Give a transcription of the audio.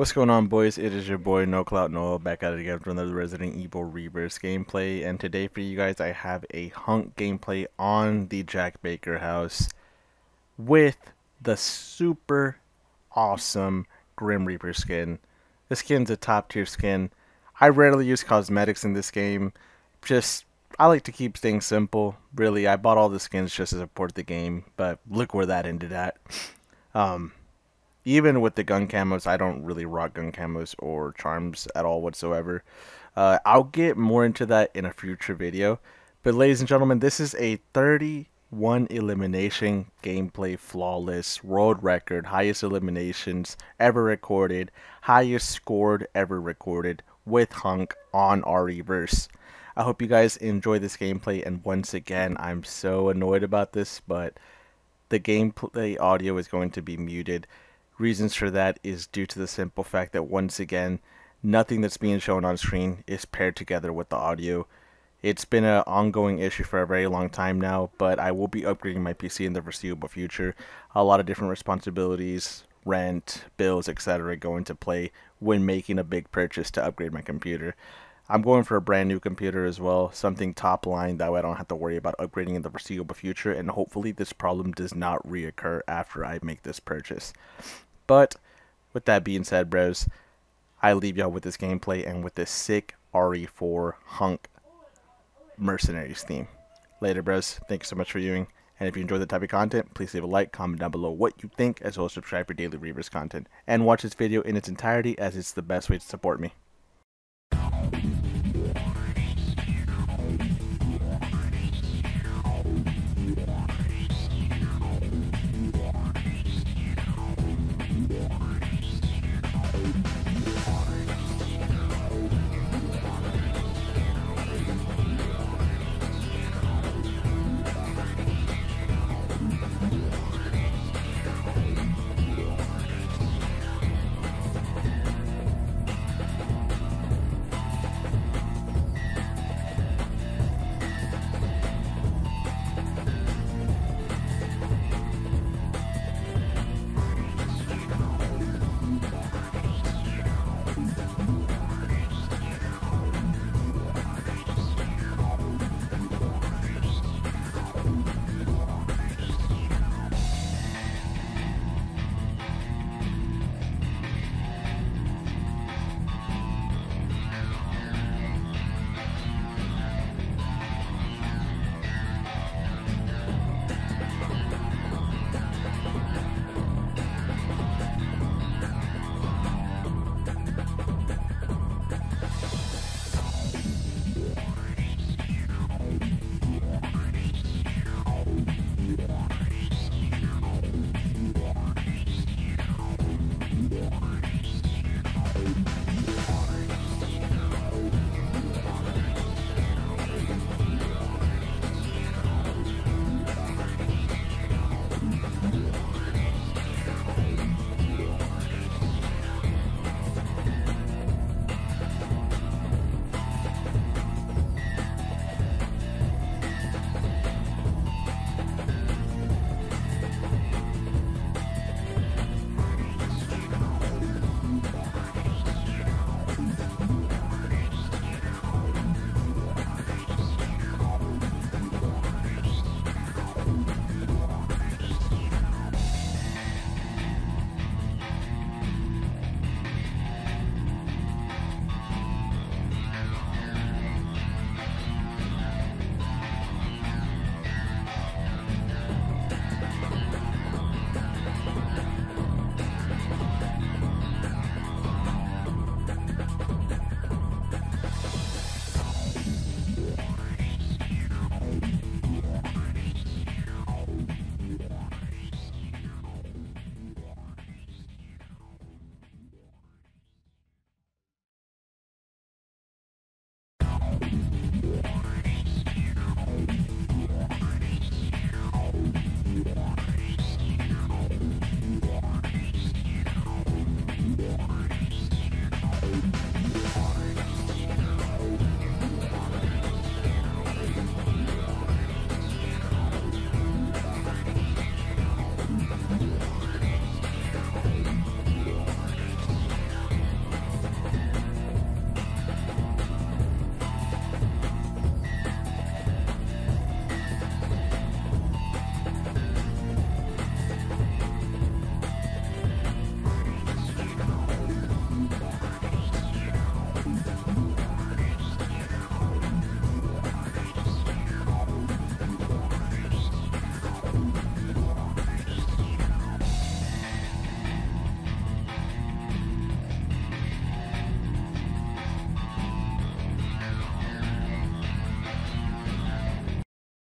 What's going on boys? It is your boy No Clout Noel back at it again for another Resident Evil Re:Verse gameplay and today for you guys I have a hunk gameplay on the Jack Baker house with the super awesome Grim Reaper skin. This skin's a top tier skin. I rarely use cosmetics in this game. Just I like to keep things simple. Really, I bought all the skins just to support the game, but look where that ended at. Um even with the gun camos, I don't really rock gun camos or charms at all whatsoever. Uh, I'll get more into that in a future video. But ladies and gentlemen, this is a 31 elimination gameplay flawless world record, highest eliminations ever recorded, highest scored ever recorded with Hunk on REverse. I hope you guys enjoy this gameplay and once again, I'm so annoyed about this, but the gameplay audio is going to be muted Reasons for that is due to the simple fact that once again, nothing that's being shown on screen is paired together with the audio. It's been an ongoing issue for a very long time now, but I will be upgrading my PC in the foreseeable future. A lot of different responsibilities, rent, bills, etc. go into play when making a big purchase to upgrade my computer. I'm going for a brand new computer as well, something top line that way I don't have to worry about upgrading in the foreseeable future, and hopefully this problem does not reoccur after I make this purchase. But with that being said, bros, I leave y'all with this gameplay and with this sick RE4 hunk mercenaries theme. Later, bros. Thank you so much for viewing. And if you enjoy the type of content, please leave a like, comment down below what you think, as well as subscribe for daily Re:Verse content. And watch this video in its entirety as it's the best way to support me.